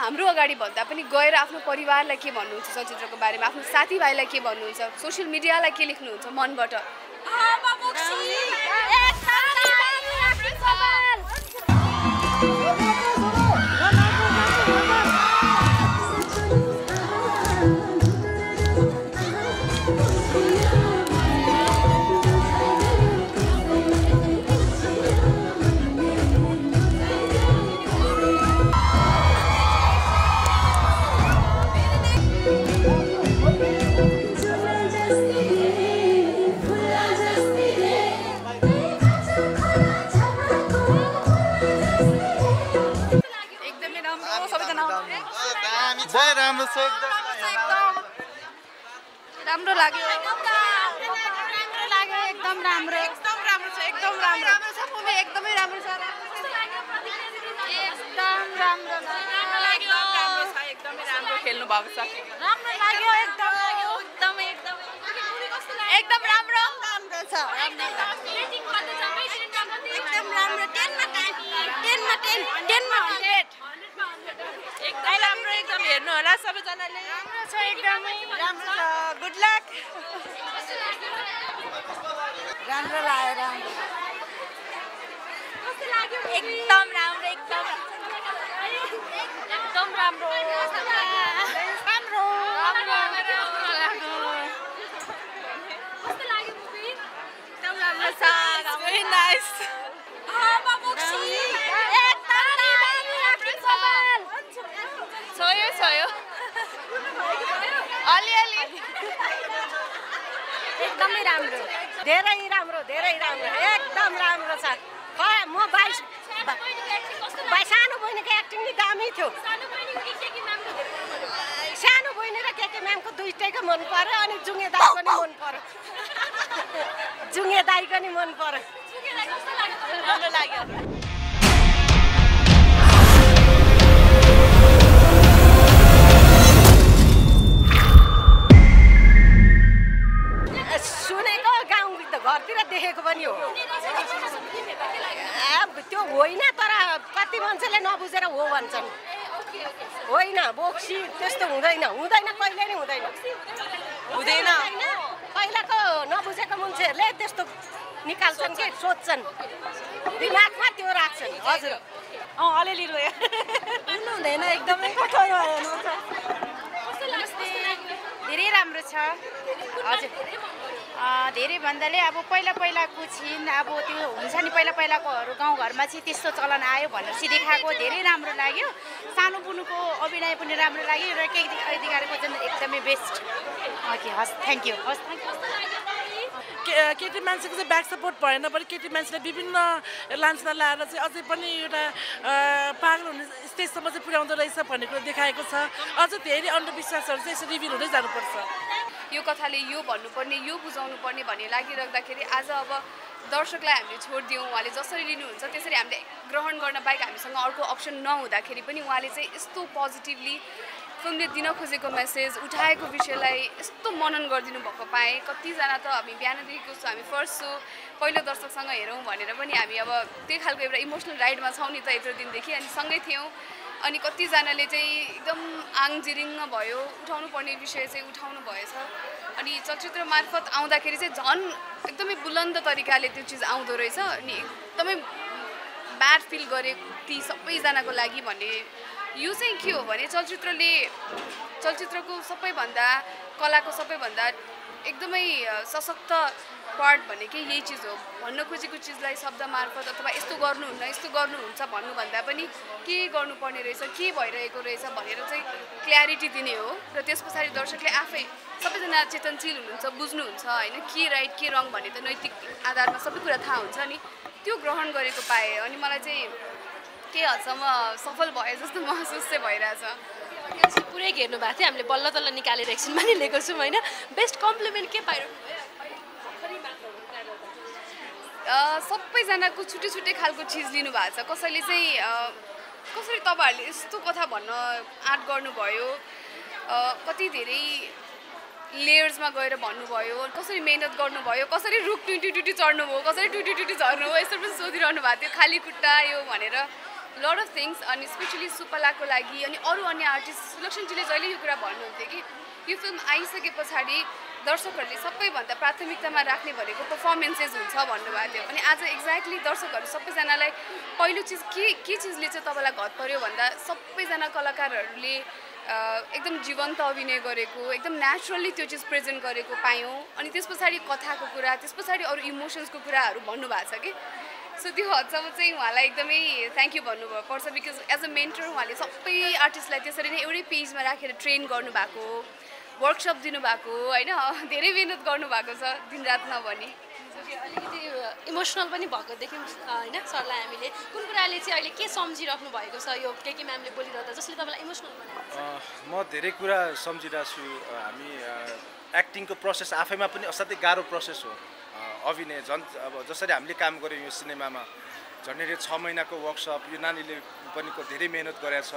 हाम्रो अगाडि भन्दा पनि गएर आफ्नो परिवारलाई के भन्नुहुन्छ चलचित्रको बारेमा? आफ्नो साथीभाइलाई के भन्नुहुन्छ? सोसियल मिडियालाई के लेख्नुहुन्छ मनबाट? जय राम्रो छ एकदम राम्रो लाग्यो। राम्रो लाग्यो एकदम राम्रो। एकदम राम्रो छ एकदम राम्रो। राम्रो छ मुभी एकदमै राम्रो छ। एकदम राम्रो लाग्यो। राम्रो छ एकदमै राम्रो खेल्नु भएको छ। राम्रो लाग्यो एकदम। एकदमै एकदम। एकदम राम्रो। राम्रो छ। एकदम राम्रो। टेनमा टेनमा टेन टेनमा हन्ड्रेड एकदम राम्रो एकदम हेर्नु होला सबैजनाले। राम्रो छ एकदमै। राम्रो छ। गुड लक राम्रो लाग्यो राम्रो। एकदम राम्रो एकदम। एकदम राम्रो। राम्रो एकदम राम्रो छ भेरी नाइस छोयो छोयो अलिअलि एकदमै राम्रो धेरै राम्रो धेरै राम्रो एकदम राम्रो छ खै म बाइस बाइ सानो बहिनीको एक्टिङ नि दामी थियो। सानो बहिनी र के के म्यामको दुइटैको मन पर्यो अनि जुङ्गे दाईको नि मन पर्यो। जुङ्गे दाईको नि मन पर्यो। राम्रो लाग्यो। सुनेको गाउँ घरतिर देखेको पनि हो। होइन तर कति मान्छेले नबुझेर हो भन्छन्। होइन बोक्सी त्यस्तो हुँदैन। हुँदैन कहिले नै हुँदैन। हुँदैन। पहिलाको नबुझेको मान्छेहरूले त्यस्तो निकाल्छन् कि सोध्छन्। दिमागमा त्यो राख्छन्। हजुर। अँ अलिअलि रोयो। हुँदैन एकदमै कठोर धेरै राम्रो छ। हजुर। अँ, धेरै भन्दाले अब पहिला पहिलाको छिन अब त्यो हुन्छ नि पहिला पहिलाकोहरू गाउँघरमा चाहिँ त्यस्तो चलन आयो भनेर चाहिँ देखाएको धेरै राम्रो लाग्यो। सानो बुनुको अभिनय पनि राम्रो लाग्यो र केही अधिकारको चाहिँ एकदमै बेस्ट। ओके हस् थ्याङ्क यू हस् थ्याङ्क यू केटी मान्छेको चाहिँ ब्याक सपोर्ट भएन पनि केटी मान्छेले विभिन्न लान्छना लाएर चाहिँ अझै पनि एउटा पागल हुने स्टेजसम्म चाहिँ पुर्याउँदो रहेछ भन्ने कुरो देखाएको छ। अझ धेरै अन्धविश्वासहरू चाहिँ यसरी रिभिल हुँदै जानुपर्छ। यो कथाले यो भन्नुपर्ने यो बुझाउनु पर्ने भन्ने लागिराख्दाखेरि आज अब दर्शकलाई हामीले छोडिदियौँ उहाँले जसरी लिनुहुन्छ त्यसरी हामीले ग्रहण गर्न बाहेक हामीसँग अर्को अप्सन नहुँदाखेरि पनि उहाँले चाहिँ यस्तो पोजिटिभली फिल्मले दिन खोजेको मेसेज उठाएको विषयलाई यस्तो मनन गरिदिनु भएको पाएँ। कतिजना त हामी बिहानदेखिको सो हामी फर्स्ट सो पहिलो दर्शकसँग हेरौँ भनेर पनि हामी अब त्यही खालको एउटा इमोसनल राइडमा छौँ नि त यत्रो दिनदेखि अनि सँगै थियौँ। अनि कतिजनाले चाहिँ एकदम आङ भयो उठाउनु पर्ने विषय चाहिँ उठाउनु भएछ। अनि चलचित्र मार्फत आउँदाखेरि चाहिँ झन् एकदमै बुलन्द तरिकाले त्यो चिज आउँदो रहेछ। अनि एकदमै ब्याड फिल गरे ती सबैजनाको लागि भन्ने यो चाहिँ के हो भने चलचित्रले चलचित्रको सबैभन्दा कलाको सबैभन्दा एकदमै सशक्त पार्ट भनेकै यही चिज हो। भन्न खोजेको चिजलाई शब्द मार्फत अथवा यस्तो गर्नुहुन्न यस्तो गर्नुहुन्छ भन्नुभन्दा पनि के गर्नुपर्ने रहेछ के भइरहेको रहेछ भनेर चाहिँ क्ल्यारिटी दिने हो। र त्यस पछाडि दर्शकले आफै सबैजना चेतनशील हुनुहुन्छ बुझ्नुहुन्छ होइन के राइट के रङ भन्ने त नैतिक आधारमा सबै कुरा थाहा हुन्छ नि। त्यो ग्रहण गरेको पाएँ अनि मलाई चाहिँ के हदसम्म सफल भए जस्तो महसुस चाहिँ भइरहेछ। चाहिँ पुरै हेर्नु भएको थियो। हामीले बल्ल तल्ल निकालेर एकछिनमा नि लिएको छौँ होइन? बेस्ट कम्प्लिमेन्ट के पाइरहनु सबैजनाको छुट्टै छुट्टै खालको चिज लिनु भएको छ। कसैले चाहिँ कसरी तपाईँहरूले यस्तो कथा भन्न आँट गर्नुभयो? कति धेरै लेयर्समा गएर भन्नुभयो? कसरी मेहनत गर्नुभयो? कसरी रुख टुटी टुटी चढ्नुभयो? कसरी टुटी टुटी झर्नुभयो? यस्तो पनि सोधिरहनु भएको थियो। खाली खुट्टा यो भनेर। लड अफ थिङ्स अनि स्पेसली सुपलाको लागि अनि अरू अन्य आर्टिस्ट सुलक्षणजीले जहिले यो कुरा भन्नुहुन्थ्यो कि यो फिल्म आइसके पछाडि दर्शकहरूले सबैभन्दा प्राथमिकतामा राख्ने भनेको पर्फर्मेन्सेस हुन्छ भन्नुभएको थियो। अनि आज एक्ज्याक्टली दर्शकहरू सबैजनालाई पहिलो चिज के के चिजले चाहिँ तपाईँलाई घट पऱ्यो भन्दा सबैजना कलाकारहरूले एकदम जीवन्त अभिनय गरेको एकदम नेचुरल्ली त्यो चिज प्रेजेन्ट गरेको पायौँ। अनि त्यस पछाडि कथाको कुरा त्यस पछाडि अरू इमोसन्सको कुराहरू भन्नुभएको छ कि सो त्यो हदसम्म चाहिँ उहाँलाई एकदमै थ्याङ्क यू भन्नुभयो पर्छ बिकज एज अ मेन्टर उहाँले सबै आर्टिस्टलाई त्यसरी नै एउटै पेजमा राखेर ट्रेन गर्नुभएको वर्कसप दिनुभएको होइन? धेरै मिहिनेत गर्नुभएको छ दिनरात नभनी। अलिकति इमोसनल पनि भएको देख्यौँ होइन? सरलाई हामीले। कुन कुराले चाहिँ अहिले के सम्झिराख्नु भएको छ यो के के म्यामले बोलिरहँदा जसले तपाईँलाई इमोसनल म धेरै कुरा सम्झिरहेको छु हामी एक्टिङको प्रोसेस आफैमा पनि असाध्यै गाह्रो प्रोसेस हो। अभिनय झन् अब जसरी हामीले काम गऱ्यौँ यो सिनेमामा झन्डै छ महिनाको वर्कसप यो नानीले पनि धेरै मिहिनेत गरेको छ।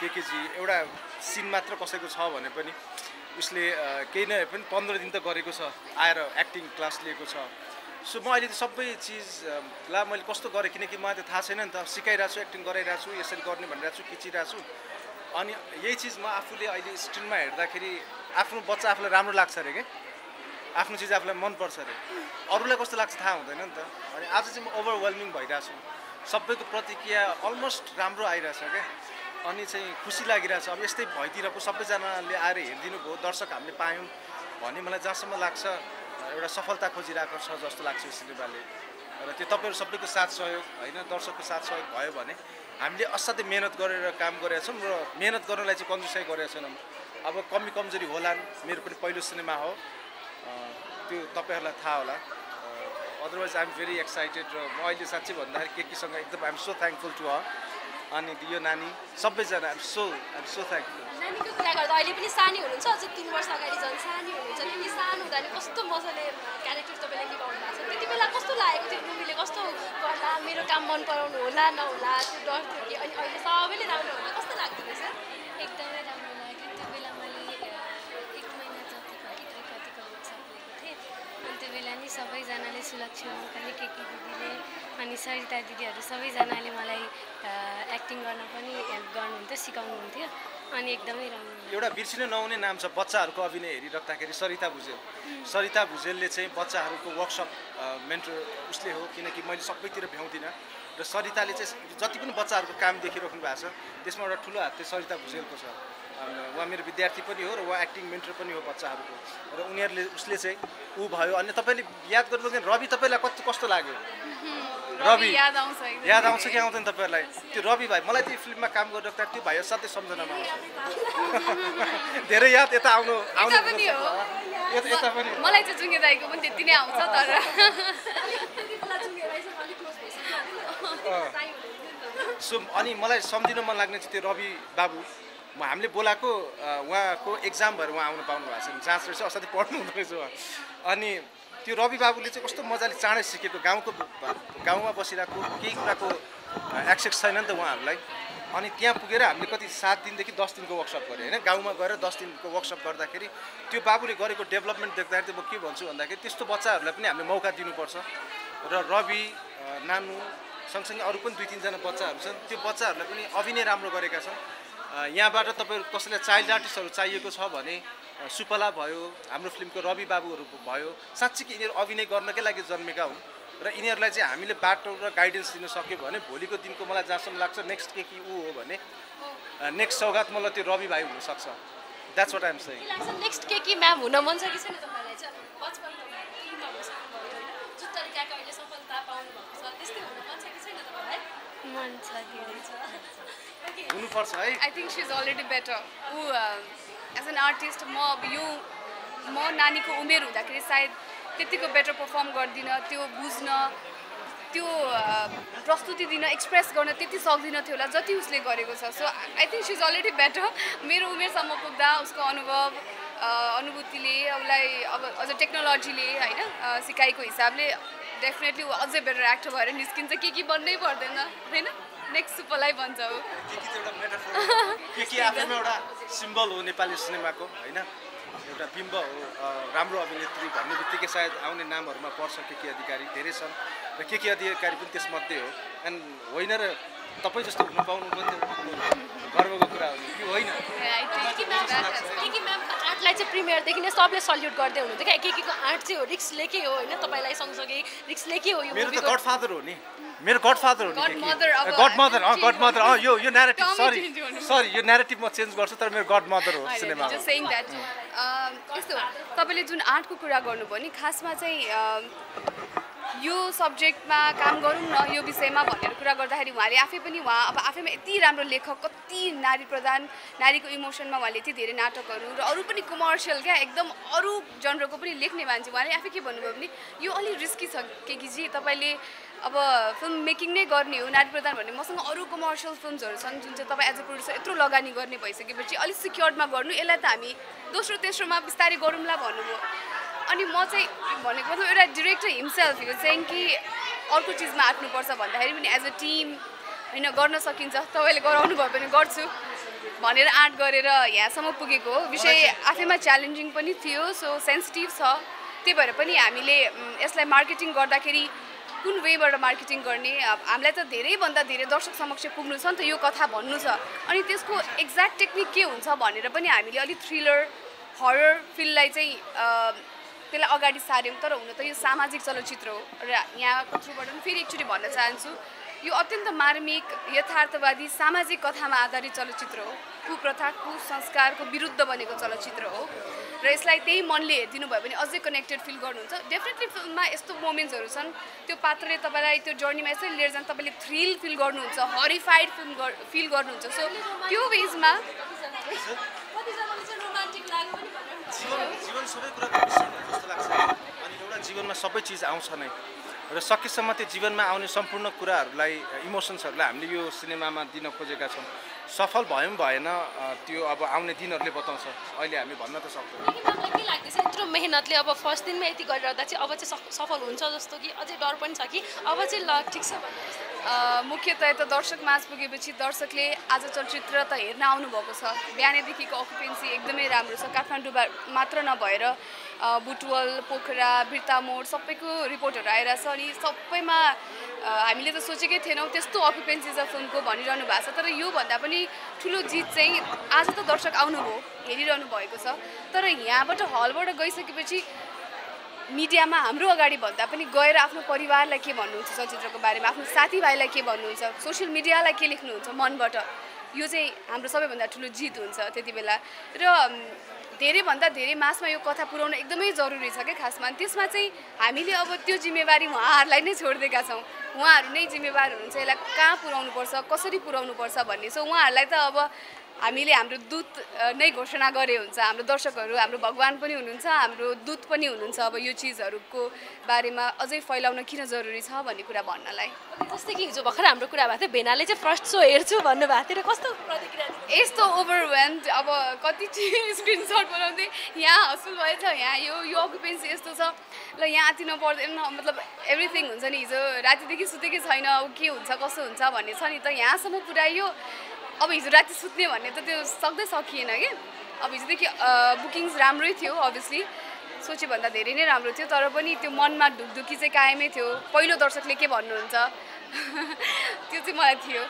के के जी एउटा सिन मात्र कसैको छ भने पनि उसले केही नभए पनि पन्ध्र दिन त गरेको छ आएर एक्टिङ क्लास लिएको छ। सो म अहिले सबै चिज अ, ला मैले कस्तो गरेँ किनकि मलाई त थाहा छैन नि त। सिकाइरहेको छु एक्टिङ गराइरहेको छु यसरी गर्ने भनिरहेको छु खिचिरहेको छु। अनि यही चिज म आफूले अहिले स्क्रिनमा हेर्दाखेरि आफ्नो बच्चा आफूलाई राम्रो लाग्छ अरे क्या आफ्नो चिज आफूलाई मनपर्छ अरे। अरूलाई कस्तो लाग्छ थाहा हुँदैन नि त। अनि आज चाहिँ म ओभरवेल्मिङ भइरहेको छु सबैको प्रतिक्रिया अलमोस्ट राम्रो आइरहेछ क्या। अनि चाहिँ खुसी लागिरहेछ। अब यस्तै भइदिरहेको सबैजनाले आएर हेरिदिनु भयो दर्शक हामीले पायौँ भन्ने मलाई जहाँसम्म लाग्छ एउटा सफलता खोजिरहेको छ जस्तो लाग्छ यो सिनेमाले। र त्यो तपाईँहरू सबैको साथ सहयोग होइन दर्शकको साथ सहयोग भयो भने हामीले असाध्यै मिहिनेत गरेर काम गरेका छौँ र मिहिनेत गर्नलाई चाहिँ कन्जुसाइ गरेका छैनौँ। अब कमी कमजोरी होलान्। मेरो पनि पहिलो सिनेमा हो। त्यो तपाईँहरूलाई थाहा होला। अदरवाइज आइएम भेरी एक्साइटेड र म अहिले साँच्चै भन्दाखेरि केकीसँग एकदम I'm so thankful to her अनि यो नानी सबैजना I'm so I'm so thankful नानीको कुरा गर्दा अहिले पनि सानी हुनुहुन्छ? अझ तिन वर्ष अगाडि झन् सानी हुनुहुन्छ। त्यति सानो हुँदा नि कस्तो मजाले क्यारेक्टर तपाईँले निभाउनु भएको छ? त्यति बेला कस्तो लागेको थियो रुमीले कस्तो गर्ला? मेरो काम मन पराउनु होला नहोला? त्यो डर थियो कि? अनि अहिले सबैले राम्रो होला कस्तो लाग्दो रहेछ एकदमै राम्रो लाग्यो त्यो बेला मैले अ, एक महिना जतिको कि खै कतिको वर्कसप लिएको थिएँ अनि त्यो बेला नि सबैजनाले सुलक्षण अङ्कलले के के दिदीले अनि सरिता दिदीहरू सबैजनाले मलाई एक्टिङ गर्न पनि हेल्प गर्नुहुन्थ्यो सिकाउनुहुन्थ्यो अनि एकदमै राम्रो। एउटा बिर्सिन नहुने नाम छ बच्चाहरूको अभिनय हेरिराख्दाखेरि सरिता भुजेल सरिता भुजेलले चाहिँ बच्चाहरूको वर्कसप मेन्टर उसले हो किनकि मैले सबैतिर भ्याउँदिनँ र सरिताले चाहिँ जति पनि बच्चाहरूको काम देखिराख्नु भएको छ त्यसमा एउटा ठुलो हात चाहिँ सरिता भुजेलको छ उहाँ मेरो विद्यार्थी पनि हो र उहाँ एक्टिङ मेन्टर पनि हो बच्चाहरूको। र उनीहरूले उसले चाहिँ ऊ भयो। अनि तपाईँले याद गर्नुभयो रवि तपाईँलाई कस्तो कस्तो लाग्यो? रवि याद आउँछ एकदम। याद आउँछ कि आउँदैन तपाईँहरूलाई? त्यो रवि भाइ मलाई त्यो फिल्ममा काम गरिराख्दा त्यो भाइ साथै सम्झनामा आउँछ। धेरै याद यता आउनु आउनु यता पनि। मलाई चाहिँ जुङ्गे दाईको पनि त्यति नै आउँछ तर। सो अनि मलाई सम्झिन मन लाग्ने चाहिँ त्यो रवि बाबु। हामीले बोलाएको उहाँको एक्जाम भएर उहाँ आउनु पाउनु भएको छैन। जाँच रहेछ असाध्यै पढ्नु हुँदो रहेछ उहाँ। अनि त्यो रवि बाबुले चाहिँ कस्तो मजाले चाँडै सिकेको गाउँको गाउँमा बसिरहेको केही कुराको एक्सेस छैन नि त उहाँहरूलाई। अनि त्यहाँ पुगेर हामीले कति सात दिनदेखि दस दिनको वर्कसप गऱ्यो होइन? गाउँमा गएर दस दिनको वर्कसप गर्दाखेरि त्यो बाबुले गरेको डेभलपमेन्ट देख्दाखेरि चाहिँ म के भन्छु भन्दाखेरि त्यस्तो बच्चाहरूलाई पनि हामीले मौका दिनुपर्छ। र रवि नानु सँगसँगै अरू पनि दुई तिनजना बच्चाहरू छन् त्यो बच्चाहरूलाई पनि अभिनय राम्रो गरेका छन्। यहाँबाट तपाईँहरू कसैलाई चाइल्ड आर्टिस्टहरू चाहिएको छ भने सुपला भयो हाम्रो फिल्मको रवि बाबुहरू भयो साँच्चै कि यिनीहरू अभिनय गर्नकै लागि जन्मेका हुन् र यिनीहरूलाई चाहिँ हामीले बाटो र गाइडेन्स दिन सक्यो भने भोलिको दिनको मलाई जहाँसम्म लाग्छ नेक्स्ट के कि ऊ हो भने नेक्स्ट सौगात मलाई त्यो रवि भाइ हुनसक्छ। That's what I'm saying next के के म्याम हुन मन छ कि छैन तपाईँलाई चाहिँ? बचपन तपाईँ फिल्ममा बस्नुभयो होइन? जुन तरिकाको अहिले सफलता पाउनु भएको छ त्यस्तै हुन मन छ कि छैन तपाईँलाई? मन छ धेरै। छ हुनुपर्छ है। I think she is already better ऊ एज एन आर्टिस्ट म अब यो म नानीको उमेर हुँदाखेरि सायद त्यतिको बेटर पर्फर्म गर्दिनँ त्यो बुझ्न त्यो अ, प्रस्तुति दिन एक्सप्रेस गर्न त्यति सक्दिनँ थियो होला जति उसले गरेको छ। So I think she is already better मेरो उमेरसम्म पुग्दा उसको अनुभव अ, अनुभूतिले उसलाई अब अझ टेक्नोलोजीले होइन अ, सिकाएको हिसाबले डेफिनेटली ऊ अझै बेटर एक्टर भएर निस्किन्छ। के के बन्नै पर्दैन होइन? नेक्स्ट सुपरलाई भन्छ के के आफैमा एउटा सिम्बल हो? नेपाली सिनेमाको होइन? एउटा बिम्ब हो राम्रो अभिनेत्री भन्ने बित्तिकै सायद आउने नामहरूमा पर्छ के के अधिकारी धेरै छन्। र के के अधिकारी पनि त्यसमध्ये हो। एन्ड होइन र तपाईँ जस्तो हुनु पाउनु पनि गर्वको कुरा हो कि होइन आर्टलाई चाहिँ प्रिमियरदेखि नै सबले सल्युट गर्दै हुनुहुन्थ्यो क्या? के केको आर्ट चाहिँ हो रिक्सले के हो होइन? तपाईँलाई सँगसँगै रिक्सले के हो यो मेरो त गडफादर हो नि। मेरो हो Godmother अब नि गडमदर अँ change गडमदर अँ यो यो नेरेटिभ Term सरी। सरी यो नेरेटिभ म चेन्ज गर्छु तर मेरो हो सिनेमामा जस्ट सेङ द्याट यस्तो तपाईँले जुन आर्टको कुरा गर्नुभयो नि खासमा चाहिँ um, यो सब्जेक्टमा काम गरौँ न यो विषयमा भनेर कुरा गर्दाखेरि उहाँले आफै पनि उहाँ अब आफैमा यति राम्रो लेखक कति नारी प्रधान नारीको इमोसनमा उहाँले यति धेरै नाटकहरू र अरू पनि कमर्सियल क्या एकदम अरू जनरको पनि लेख्ने मान्छे उहाँले आफै के भन्नुभयो भने यो अलिक रिस्की छ केकीजी तपाईँले अब फिल्म मेकिङ नै गर्ने हो नारी प्रधान भन्ने। मसँग अरू कमर्सियल फिल्महरू छन् जुन चाहिँ तपाईँ एज अ प्रड्युसर यत्रो लगानी गर्ने भइसकेपछि अलिक सिक्योर्डमा गर्नु। यसलाई त हामी दोस्रो तेस्रोमा बिस्तारै गरौँला भन्नुभयो। अनि म चाहिँ भनेको मतलब एउटा डिरेक्टर हिमसेल्फ यो चाहिँ कि अर्को चिजमा आँट्नुपर्छ भन्दाखेरि पनि एज अ टिम होइन गर्न सकिन्छ। तपाईँले गराउनु भयो भने गर्छु भनेर आँट गरेर यहाँसम्म पुगेको हो। विषय आफैमा च्यालेन्जिङ पनि थियो सो सेन्सिटिभ छ। त्यही भएर पनि हामीले यसलाई मार्केटिङ गर्दाखेरि कुन वेबाट मार्केटिङ गर्ने? हामीलाई त धेरैभन्दा धेरै दर्शक समक्ष पुग्नु छ नि त यो कथा भन्नु छ। अनि त्यसको एक्ज्याक्ट टेक्निक के हुन्छ भनेर पनि हामीले अलिक थ्रिलर हरर फिल्डलाई चाहिँ त्यसलाई अगाडि सार्यौँ तर हुन त यो सामाजिक चलचित्र हो र यहाँको थ्रुबाट पनि फेरि एकचोटि भन्न चाहन्छु यो अत्यन्त मार्मिक यथार्थवादी सामाजिक कथामा आधारित चलचित्र हो। कुप्रथा कुसंस्कारको विरुद्ध बनेको चलचित्र हो। र यसलाई त्यही मनले हेरिदिनु भयो भने अझै कनेक्टेड फिल गर्नुहुन्छ। डेफिनेटली फिल्ममा यस्तो मोमेन्ट्सहरू छन्। त्यो पात्रले तपाईँलाई त्यो जर्नीमा यसरी लिएर जान्छ तपाईँले थ्रिल फिल गर्नुहुन्छ हरिफाइड फिल्म फिल गर्नुहुन्छ। सो त्यो भनेर जीवन सबै कुराको जस्तो लाग्छ। अनि एउटा जीवनमा सबै चिज आउँछ नै। र सकेसम्म त्यो जीवनमा आउने सम्पूर्ण कुराहरूलाई इमोसन्सहरूलाई हामीले यो सिनेमामा दिन खोजेका छौँ। सफल भयौँ भएन अ, त्यो अब आउने दिनहरूले बताउँछ। अहिले हामी भन्न त सक्दैनौँ। कि लाग्दैछ यत्रो मेहनतले अब फर्स्ट दिनमै यति गरिरहँदा चाहिँ अब चाहिँ सफ- सफल हुन्छ जस्तो कि अझै डर पनि छ कि? अब चाहिँ ल ठिक छ भन्ने मुख्यतया त दर्शक माझ पुगेपछि दर्शकले आज चलचित्र त हेर्न आउनुभएको छ। बिहानैदेखिको अकुपेन्सी एकदमै राम्रो छ। काठमाडौँमा मात्र नभएर बुटवल पोखरा बिर्तामोड सबैको रिपोर्टहरू आइरहेछ अनि सबैमा हामीले त सोचेकै थिएनौँ त्यस्तो अकुपेन्सी छ फिल्मको भनिरहनु भएको छ। तर योभन्दा पनि ठुलो जित चाहिँ आज त दर्शक आउनुभयो हेरिरहनु भएको छ। तर यहाँबाट हलबाट गइसकेपछि मिडियामा हाम्रो अगाडि भन्दा पनि गएर आफ्नो परिवारलाई के भन्नुहुन्छ चलचित्रको बारेमा आफ्नो साथीभाइलाई के भन्नुहुन्छ सोसियल मिडियालाई के लेख्नुहुन्छ मनबाट यो चाहिँ हाम्रो सबैभन्दा ठुलो जित हुन्छ त्यति बेला। र धेरैभन्दा धेरै मासमा यो कथा पुर्याउन एकदमै जरुरी छ क्या खासमा त्यसमा चाहिँ हामीले अब त्यो जिम्मेवारी उहाँहरूलाई नै छोडिदिएका छौँ। उहाँहरू नै जिम्मेवार हुनुहुन्छ यसलाई कहाँ पुर्याउनुपर्छ कसरी पुर्याउनुपर्छ भन्ने। सो उहाँहरूलाई त अब हामीले हाम्रो दूत नै घोषणा गरे हुन्छ। हाम्रो दर्शकहरू हाम्रो भगवान् पनि हुनुहुन्छ हाम्रो दूत पनि हुनुहुन्छ अब यो चिजहरूको बारेमा अझै फैलाउन किन जरुरी छ भन्ने कुरा भन्नलाई। जस्तै कि हिजो भर्खर हाम्रो कुरा भएको थियो भेनाले चाहिँ फर्स्ट सो हेर्छु भन्नुभएको थियो र कस्तो प्रतिक्रिया? यस्तो ओभरवेल्ड अब कति स्क्रिनसट बनाउँदै यहाँ हसुल भएछ यहाँ यो यो अकुपेन्सी यस्तो छ ल यहाँ आतिन पर्दैन मतलब एभ्रिथिङ हुन्छ नि हिजो। रातिदेखि सुतेकै छैन अब के हुन्छ कसो हुन्छ भन्ने छ नि त यहाँसम्म पुऱ्यायो अब हिजो राति सुत्ने भन्ने त त्यो सक्दै सकिएन कि? अब हिजोदेखि बुकिङ्स राम्रै थियो अभियसली सोचेभन्दा धेरै नै राम्रो थियो तर पनि त्यो मनमा ढुकढुकी चाहिँ कायमै थियो। पहिलो दर्शकले के भन्नुहुन्छ? त्यो चाहिँ मलाई थियो।